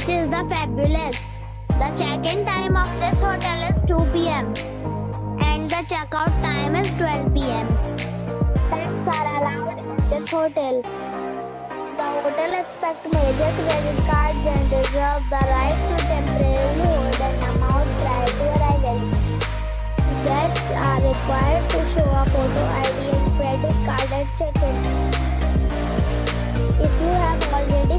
which is the fabulous. The check-in time of this hotel is 2 p.m. and the checkout time is 12 p.m. Pets are allowed in this hotel. The hotel expects major credit cards and reserves the right to temporarily hold an amount prior to arrival. Guests are required to show a photo ID and credit card at check-in. If you have already